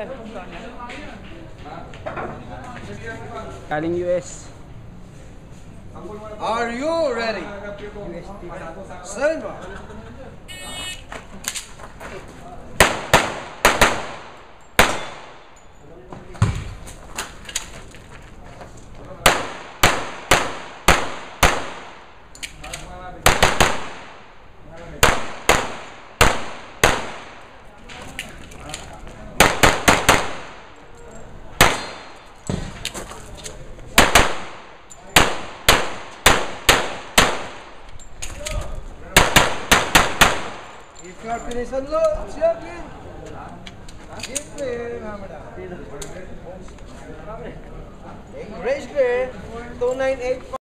yan. Saan yan? Galing US. Are you ready? Stand If you are finished, hello, share please. Give me, Mamada. Encourage 2985.